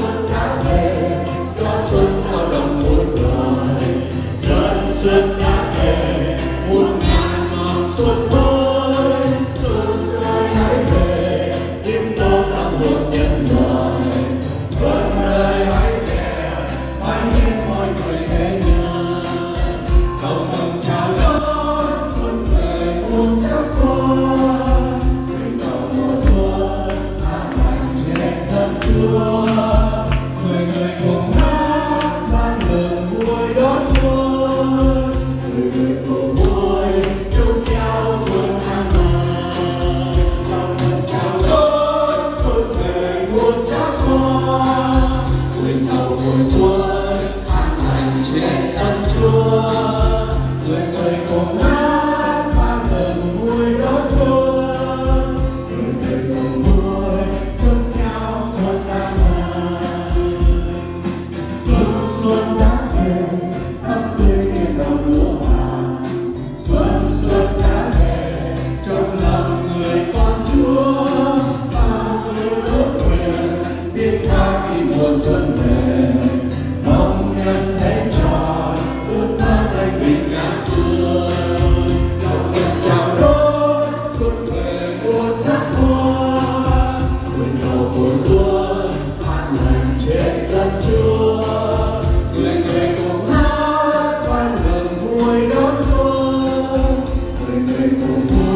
xuân đã về cho xuân sao đồng một loài dân xuân con They make the world.